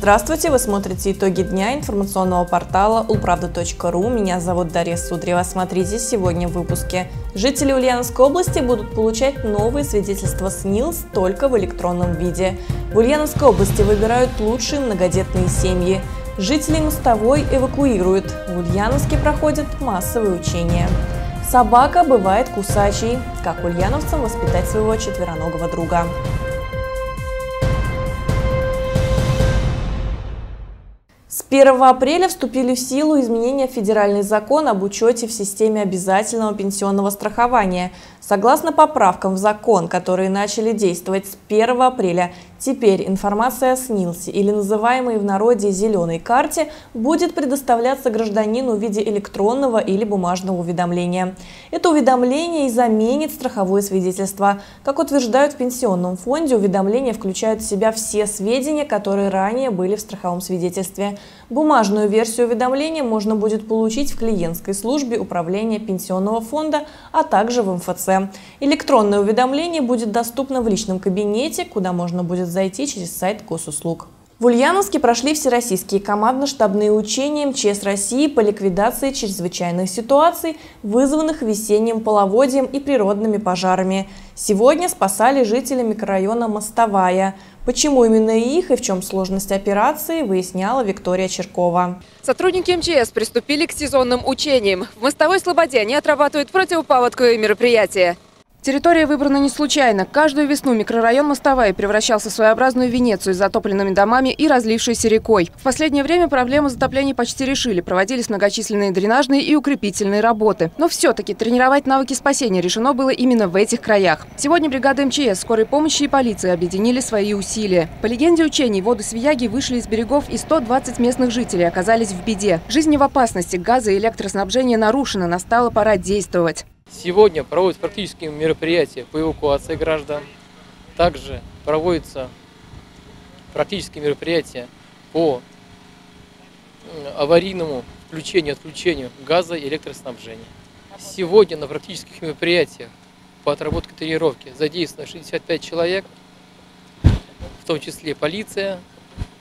Здравствуйте, вы смотрите итоги дня информационного портала ulpravda.ru. Меня зовут Дарья Судрева. Смотрите сегодня в выпуске. Жители Ульяновской области будут получать новые свидетельства СНИЛС только в электронном виде. В Ульяновской области выбирают лучшие многодетные семьи. Жителей Мостовой эвакуируют. В Ульяновске проходят массовые учения. Собака бывает кусачей. Как ульяновцам воспитать своего четвероногого друга. 1 апреля вступили в силу изменения в федеральный закон об учете в системе обязательного пенсионного страхования. Согласно поправкам в закон, которые начали действовать с 1 апреля, теперь информация о СНИЛСе или называемой в народе «зеленой карте» будет предоставляться гражданину в виде электронного или бумажного уведомления. Это уведомление и заменит страховое свидетельство. Как утверждают в Пенсионном фонде, уведомления включают в себя все сведения, которые ранее были в страховом свидетельстве. Бумажную версию уведомления можно будет получить в клиентской службе управления Пенсионного фонда, а также в МФЦ. Электронное уведомление будет доступно в личном кабинете, куда можно будет зайти через сайт госуслуг. В Ульяновске прошли всероссийские командно-штабные учения МЧС России по ликвидации чрезвычайных ситуаций, вызванных весенним половодьем и природными пожарами. Сегодня спасали жители микрорайона Мостовая. Почему именно их и в чем сложность операции, выясняла Виктория Черкова. Сотрудники МЧС приступили к сезонным учениям. В Мостовой Слободе они отрабатывают противопаводковые мероприятия. Территория выбрана не случайно. Каждую весну микрорайон Мостовая превращался в своеобразную Венецию с затопленными домами и разлившейся рекой. В последнее время проблему затопления почти решили. Проводились многочисленные дренажные и укрепительные работы. Но все-таки тренировать навыки спасения решено было именно в этих краях. Сегодня бригады МЧС, скорой помощи и полиции объединили свои усилия. По легенде учений, воды Свияги вышли из берегов и 120 местных жителей оказались в беде. Жизнь в опасности, газа и электроснабжение нарушено, настала пора действовать. Сегодня проводятся практические мероприятия по эвакуации граждан. Также проводятся практические мероприятия по аварийному включению, отключению газа и электроснабжения. Сегодня на практических мероприятиях по отработке тренировки задействовано 65 человек, в том числе полиция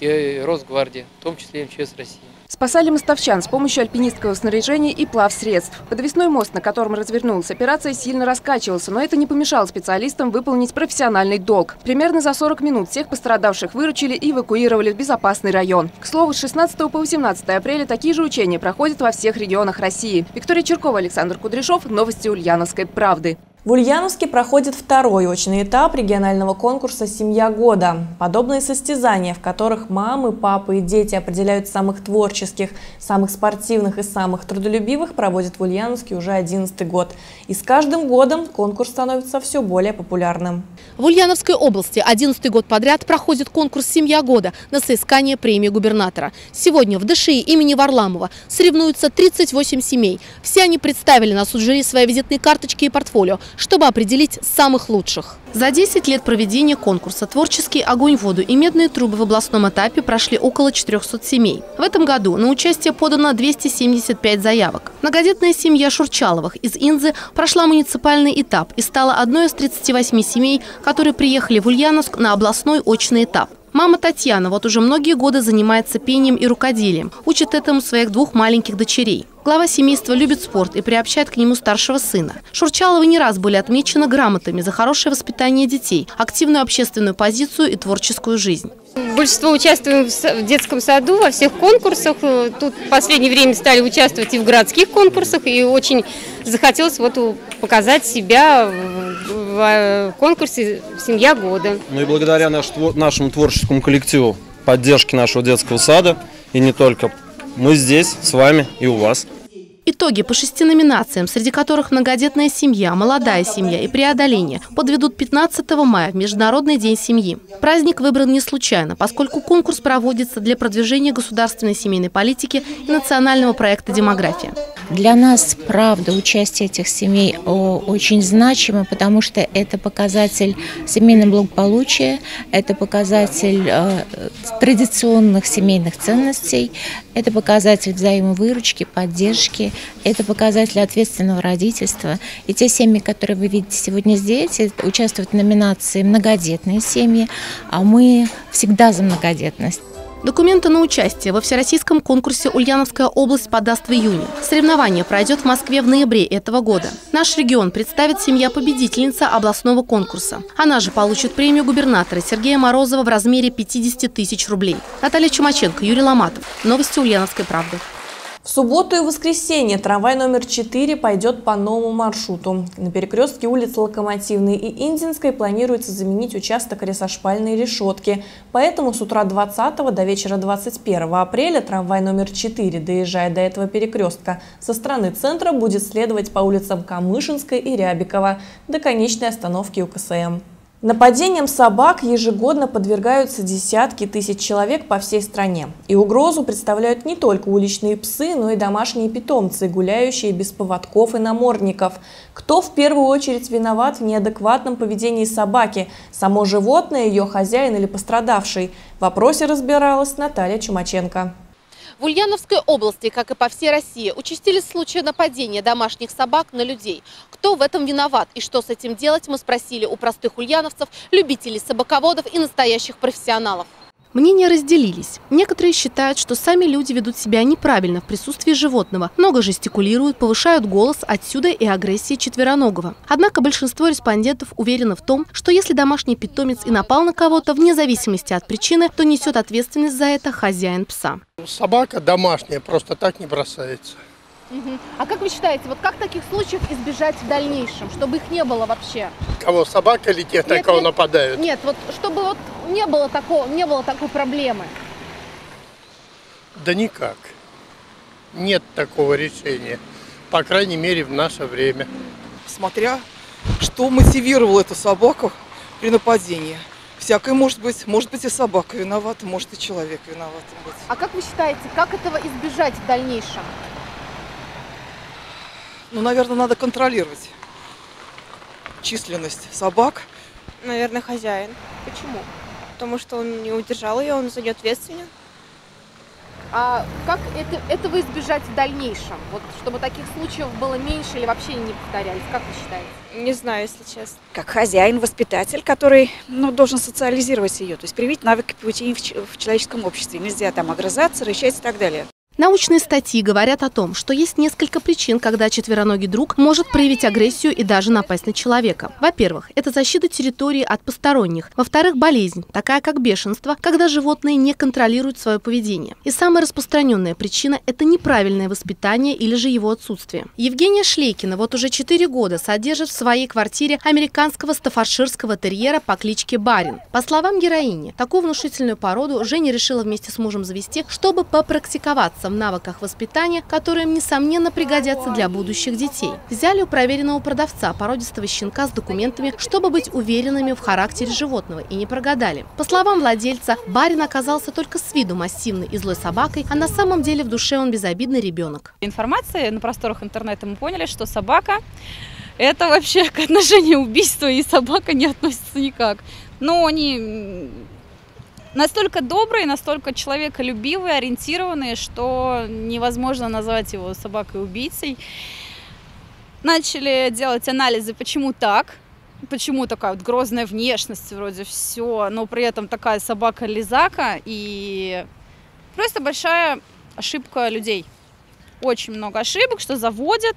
и Росгвардия, в том числе МЧС России. Спасали мостовчан с помощью альпинистского снаряжения и плавсредств. Подвесной мост, на котором развернулась операция, сильно раскачивался, но это не помешало специалистам выполнить профессиональный долг. Примерно за 40 минут всех пострадавших выручили и эвакуировали в безопасный район. К слову, с 16 по 18 апреля такие же учения проходят во всех регионах России. Виктория Черкова, Александр Кудряшов. Новости Ульяновской правды. В Ульяновске проходит второй очный этап регионального конкурса «Семья года». Подобные состязания, в которых мамы, папы и дети определяют самых творческих, самых спортивных и самых трудолюбивых, проводят в Ульяновске уже 11 год. И с каждым годом конкурс становится все более популярным. В Ульяновской области 11 год подряд проходит конкурс «Семья года» на соискание премии губернатора. Сегодня в ДШИ имени Варламова соревнуются 38 семей. Все они представили на суд жюри свои визитные карточки и портфолио – чтобы определить самых лучших. За 10 лет проведения конкурса «Творческий огонь, воду» и «Медные трубы» в областном этапе прошли около 400 семей. В этом году на участие подано 275 заявок. Многодетная семья Шурчаловых из Инзы прошла муниципальный этап и стала одной из 38 семей, которые приехали в Ульяновск на областной очный этап. Мама Татьяна вот уже многие годы занимается пением и рукоделием, учит этому своих двух маленьких дочерей. Глава семейства любит спорт и приобщает к нему старшего сына. Шурчаловы не раз были отмечены грамотами за хорошее воспитание детей, активную общественную позицию и творческую жизнь. Большинство участвуем в детском саду, во всех конкурсах. Тут в последнее время стали участвовать и в городских конкурсах, и очень захотелось вот показать себя в конкурсе «Семья года». Ну и благодаря нашему творческому коллективу, поддержке нашего детского сада, и не только, мы здесь с вами и у вас. Итоги по шести номинациям, среди которых многодетная семья, молодая семья и преодоление, подведут 15 мая в Международный день семьи. Праздник выбран не случайно, поскольку конкурс проводится для продвижения государственной семейной политики и национального проекта «Демография». Для нас, правда, участие этих семей очень значимо, потому что это показатель семейного благополучия, это показатель э, традиционных семейных ценностей, это показатель взаимовыручки, поддержки, это показатель ответственного родительства. И те семьи, которые вы видите сегодня здесь, участвуют в номинации «Многодетные семьи», а мы всегда за многодетность. Документы на участие во всероссийском конкурсе Ульяновская область подаст в июне. Соревнование пройдет в Москве в ноябре этого года. Наш регион представит семья победительница областного конкурса. Она же получит премию губернатора Сергея Морозова в размере 50 тысяч рублей. Наталья Чумаченко, Юрий Ломатов. Новости Ульяновской правды. В субботу и воскресенье трамвай номер 4 пойдет по новому маршруту. На перекрестке улиц Локомотивной и Индинской планируется заменить участок ресошпальной решетки. Поэтому с утра 20 до вечера 21 апреля трамвай номер 4, доезжая до этого перекрестка, со стороны центра будет следовать по улицам Камышинской и Рябикова до конечной остановки УКСМ. Нападениям собак ежегодно подвергаются десятки тысяч человек по всей стране. И угрозу представляют не только уличные псы, но и домашние питомцы, гуляющие без поводков и намордников. Кто в первую очередь виноват в неадекватном поведении собаки? Само животное, ее хозяин или пострадавший? В вопросе разбиралась Наталья Чумаченко. В Ульяновской области, как и по всей России, участились случаи нападения домашних собак на людей. Кто в этом виноват и что с этим делать, мы спросили у простых ульяновцев, любителей собаководов и настоящих профессионалов. Мнения разделились. Некоторые считают, что сами люди ведут себя неправильно в присутствии животного, много жестикулируют, повышают голос, отсюда и агрессия четвероногого. Однако большинство респондентов уверены в том, что если домашний питомец и напал на кого-то, вне зависимости от причины, то несет ответственность за это хозяин пса. Собака домашняя просто так не бросается. Угу. А как вы считаете, вот как таких случаев избежать в дальнейшем, чтобы их не было вообще? Кого, собака или тех, на кого нет, нападают? Нет, вот чтобы вот не было, такого, не было такой проблемы. Да никак. Нет такого решения. По крайней мере, в наше время. Смотря, что мотивировало эту собаку при нападении. Всякое может быть. Может быть и собака виновата, может и человек виноват. Быть. А как вы считаете, как этого избежать в дальнейшем? Ну, наверное, надо контролировать численность собак. Наверное, хозяин. Почему? Потому что он не удержал ее, он за нее ответственен. А как это, этого избежать в дальнейшем? Вот чтобы таких случаев было меньше или вообще не повторялись? Как вы считаете? Не знаю, если честно. Как хозяин, воспитатель, который ну, должен социализировать ее, то есть привить навыки пути в, в человеческом обществе. Нельзя там огрызаться, рычать и так далее. Научные статьи говорят о том, что есть несколько причин, когда четвероногий друг может проявить агрессию и даже напасть на человека. Во-первых, это защита территории от посторонних. Во-вторых, болезнь, такая как бешенство, когда животные не контролируют свое поведение. И самая распространенная причина – это неправильное воспитание или же его отсутствие. Евгения Шлейкина вот уже 4 года содержит в своей квартире американского стафарширского терьера по кличке Барин. По словам героини, такую внушительную породу Женя решила вместе с мужем завести, чтобы попрактиковаться в навыках воспитания, которые им, несомненно, пригодятся для будущих детей. Взяли у проверенного продавца породистого щенка с документами, чтобы быть уверенными в характере животного, и не прогадали. По словам владельца, барин оказался только с виду массивной и злой собакой, а на самом деле в душе он безобидный ребенок. Информация на просторах интернета мы поняли, что собака это вообще к отношению убийства, и собака не относится никак. Но они настолько добрые, настолько человеколюбивые, ориентированные, что невозможно назвать его собакой-убийцей. Начали делать анализы, почему так, почему такая вот грозная внешность, вроде все, но при этом такая собака-лизака и просто большая ошибка людей. Очень много ошибок, что заводят,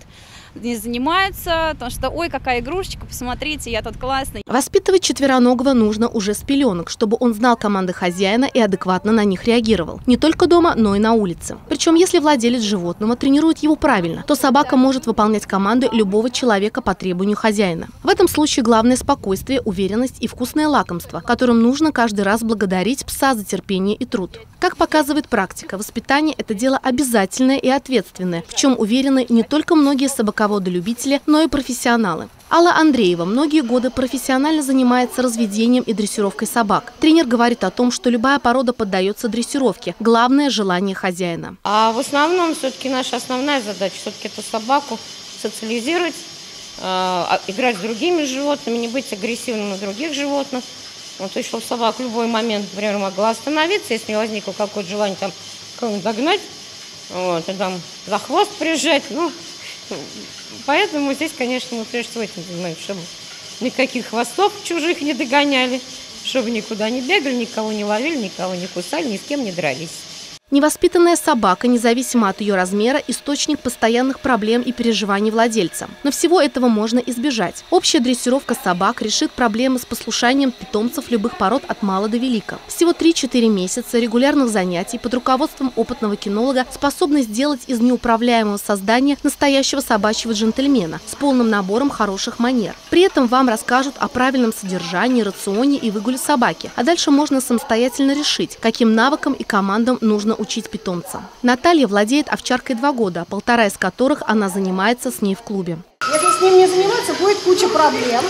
не занимается, потому что, ой, какая игрушечка, посмотрите, я тут классный. Воспитывать четвероногого нужно уже с пеленок, чтобы он знал команды хозяина и адекватно на них реагировал. Не только дома, но и на улице. Причем, если владелец животного тренирует его правильно, то собака может выполнять команды любого человека по требованию хозяина. В этом случае главное спокойствие, уверенность и вкусное лакомство, которым нужно каждый раз благодарить пса за терпение и труд. Как показывает практика, воспитание – это дело обязательное и ответственное, в чем уверены не только многие собаководцы, собаководы-любители, но и профессионалы. Алла Андреева многие годы профессионально занимается разведением и дрессировкой собак. Тренер говорит о том, что любая порода поддается дрессировке. Главное – желание хозяина. А в основном все-таки наша основная задача все-таки это собаку социализировать, э, играть с другими животными, не быть агрессивным на других животных. Вот еще у собак в любой момент, например, могла остановиться, если возникло какое-то желание там кого-нибудь догнать, вот, и там за хвост прижать. Ну, Поэтому здесь, конечно, мы прежде всего этим занимаемся, чтобы никаких хвостов чужих не догоняли, чтобы никуда не бегали, никого не ловили, никого не кусали, ни с кем не дрались. Невоспитанная собака, независимо от ее размера, источник постоянных проблем и переживаний владельца. Но всего этого можно избежать. Общая дрессировка собак решит проблемы с послушанием питомцев любых пород от мала до велика. Всего 3-4 месяца регулярных занятий под руководством опытного кинолога способны сделать из неуправляемого создания настоящего собачьего джентльмена с полным набором хороших манер. При этом вам расскажут о правильном содержании, рационе и выгуле собаки. А дальше можно самостоятельно решить, каким навыкам и командам нужно учить питомца. Наталья владеет овчаркой два года, полтора из которых она занимается с ней в клубе. Если с ним не заниматься, будет куча проблем,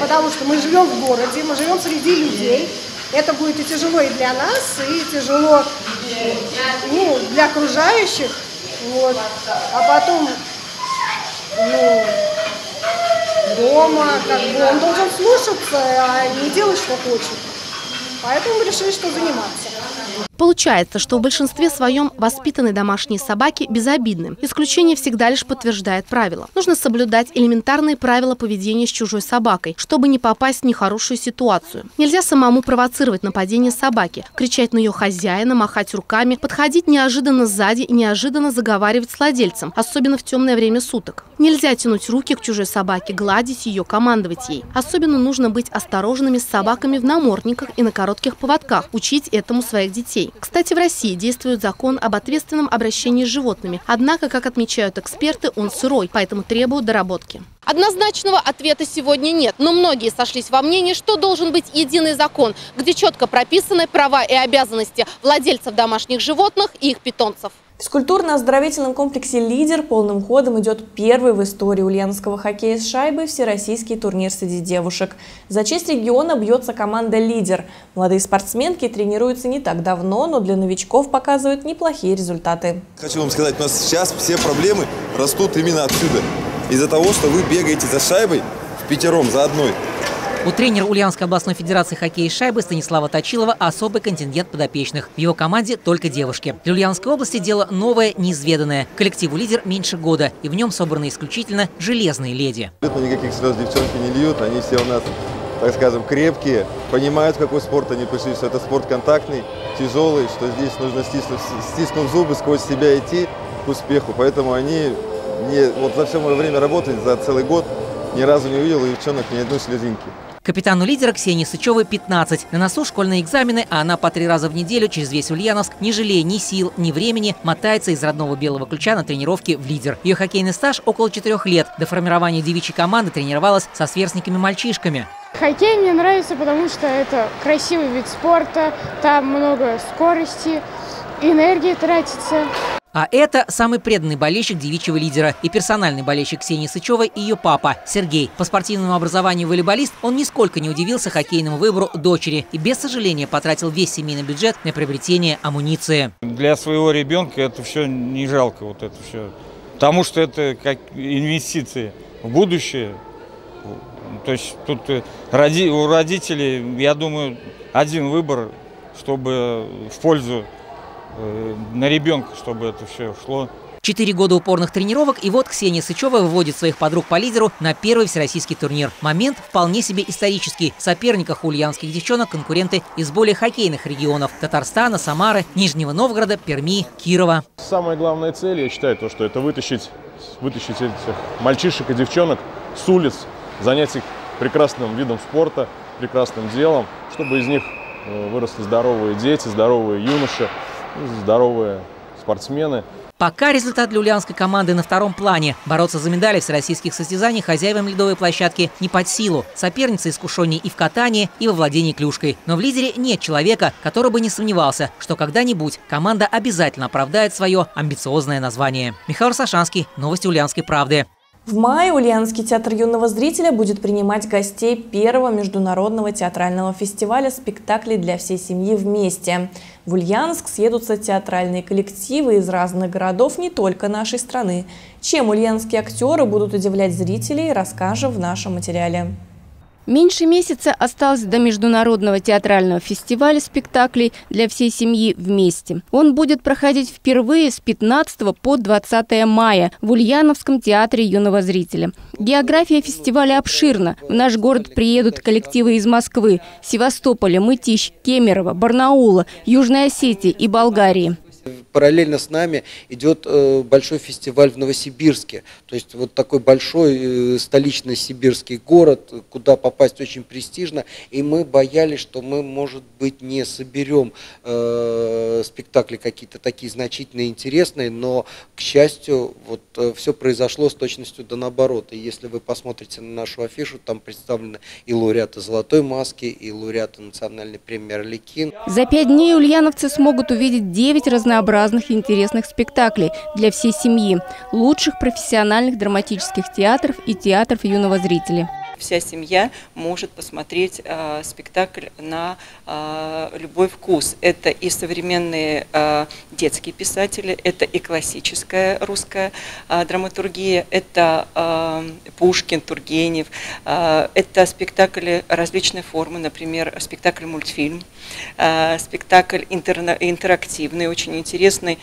потому что мы живем в городе, мы живем среди людей. Это будет и тяжело и для нас, и тяжело ну, для окружающих. Вот. А потом ну, дома как бы он должен слушаться, а не делать, что хочет. Поэтому мы решили, что заниматься. Получается, что в большинстве своем воспитанные домашние собаки безобидны. Исключение всегда лишь подтверждает правило. Нужно соблюдать элементарные правила поведения с чужой собакой, чтобы не попасть в нехорошую ситуацию. Нельзя самому провоцировать нападение собаки, кричать на ее хозяина, махать руками, подходить неожиданно сзади и неожиданно заговаривать с владельцем, особенно в темное время суток. Нельзя тянуть руки к чужой собаке, гладить ее, командовать ей. Особенно нужно быть осторожными с собаками в намордниках и на коротких поводках, учить этому своих детей. Кстати, в России действует закон об ответственном обращении с животными. Однако, как отмечают эксперты, он сырой, поэтому требует доработки. Однозначного ответа сегодня нет, но многие сошлись во мнении, что должен быть единый закон, где четко прописаны права и обязанности владельцев домашних животных и их питомцев. Физкультурно-оздоровительном комплексе «Лидер» полным ходом идет первый в истории ульяновского хоккея с шайбой всероссийский турнир среди девушек. За честь региона бьется команда «Лидер». Молодые спортсменки тренируются не так давно, но для новичков показывают неплохие результаты. Хочу вам сказать, у нас сейчас все проблемы растут именно отсюда. Из-за того, что вы бегаете за шайбой в пятером, за одной. У тренера Ульяновской областной федерации хоккея и шайбы Станислава Точилова особый контингент подопечных. В его команде только девушки. Для Ульяновской области дело новое, неизведанное. Коллективу «Лидер» меньше года, и в нем собраны исключительно железные леди. Никаких слез девчонки не льют, они все у нас, так скажем, крепкие, понимают, какой спорт они пришли, что это спорт контактный, тяжелый, что здесь нужно стиснув, стиснув зубы, сквозь себя идти к успеху. Поэтому они не, вот за все мое время работы, за целый год, ни разу не увидел у девчонок ни одной слезинки. Капитану лидера Ксении Сычевой 15. На носу школьные экзамены, а она по три раза в неделю через весь Ульяновск, не жалея ни сил, ни времени, мотается из родного Белого Ключа на тренировки в лидер. Ее хоккейный стаж около четырех лет. До формирования девичьей команды тренировалась со сверстниками-мальчишками. Хоккей мне нравится, потому что это красивый вид спорта, там много скорости, энергии тратится. А это самый преданный болельщик девичьего лидера и персональный болельщик Ксении Сычевой и ее папа Сергей. По спортивному образованию волейболист, он нисколько не удивился хоккейному выбору дочери и без сожаления потратил весь семейный бюджет на приобретение амуниции. Для своего ребенка это все не жалко, вот это все. Потому что это как инвестиции в будущее. То есть тут э, у родителей, я думаю, один выбор, чтобы в пользу на ребенка, чтобы это все шло. Четыре года упорных тренировок, и вот Ксения Сычева выводит своих подруг по лидеру на первый всероссийский турнир. Момент вполне себе исторический. В соперниках ульянских девчонок конкуренты из более хоккейных регионов – Татарстана, Самары, Нижнего Новгорода, Перми, Кирова. Самая главная цель, я считаю, то, что это вытащить, вытащить этих мальчишек и девчонок с улиц, занять их прекрасным видом спорта, прекрасным делом, чтобы из них э, выросли здоровые дети, здоровые юноши здоровые спортсмены. Пока результат для ульяновской команды на втором плане. Бороться за медали в всероссийских состязаниях хозяевам ледовой площадки не под силу. Соперница искушенней и в катании, и во владении клюшкой. Но в лидере нет человека, который бы не сомневался, что когда-нибудь команда обязательно оправдает свое амбициозное название. Михаил Сашанский, Новости Ульяновской правды. В мае Ульяновский театр юного зрителя будет принимать гостей первого международного театрального фестиваля спектаклей для всей семьи вместе. В Ульяновск съедутся театральные коллективы из разных городов не только нашей страны. Чем ульяновские актеры будут удивлять зрителей, расскажем в нашем материале. Меньше месяца осталось до Международного театрального фестиваля спектаклей для всей семьи вместе. Он будет проходить впервые с 15 по 20 мая в Ульяновском театре юного зрителя. География фестиваля обширна. В наш город приедут коллективы из Москвы, Севастополя, Мытищ, Кемерово, Барнаула, Южной Осетии и Болгарии. Параллельно с нами идет э, большой фестиваль в Новосибирске. То есть вот такой большой э, столичный сибирский город, куда попасть очень престижно. И мы боялись, что мы, может быть, не соберем э, спектакли какие-то такие значительные, интересные, но, к счастью, вот все произошло с точностью до наоборот. И если вы посмотрите на нашу афишу, там представлены и лауреаты «Золотой маски», и лауреаты национальной премии «Орликин». За пять дней ульяновцы смогут увидеть 9 разнообразных и интересных спектаклей для всей семьи, лучших профессиональных драматических театров и театров юного зрителя вся семья может посмотреть э, спектакль на э, любой вкус. Это и современные э, детские писатели, это и классическая русская э, драматургия, это э, Пушкин, Тургенев, э, это спектакли различной формы, например, спектакль-мультфильм, э, спектакль интерактивный, очень интересный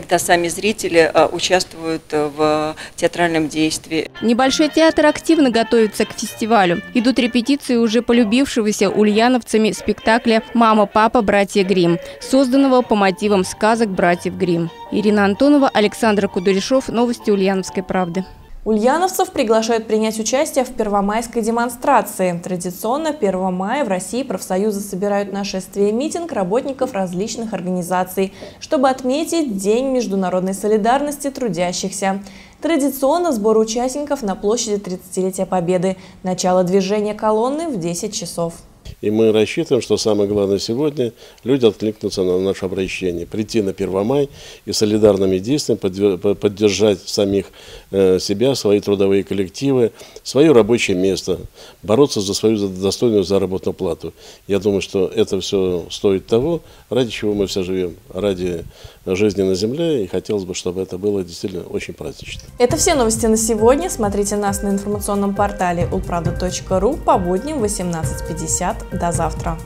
когда сами зрители а, участвуют э, в театральном действии. Небольшой театр активно готовится к фестивалю. Идут репетиции уже полюбившегося ульяновцами спектакля «Мама, папа, братья Грим», созданного по мотивам сказок братьев Грим. Ирина Антонова, Александр Кудряшов. Новости Ульяновской правды. Ульяновцев приглашают принять участие в первомайской демонстрации. Традиционно 1 мая в России профсоюзы собирают на шествие митинг работников различных организаций, чтобы отметить День международной солидарности трудящихся. Традиционно сбор участников на площади 30-летия Победы. Начало движения колонны в 10 часов. И мы рассчитываем, что самое главное сегодня люди откликнутся на наше обращение. Прийти на 1 май и солидарными действиями поддержать самих э, себя, свои трудовые коллективы, свое рабочее место, бороться за свою достойную заработную плату. Я думаю, что это все стоит того, ради чего мы все живем, ради жизни на земле, и хотелось бы, чтобы это было действительно очень празднично. Это все новости на сегодня. Смотрите нас на информационном портале ulpravda.ru по будням 18.50. До завтра.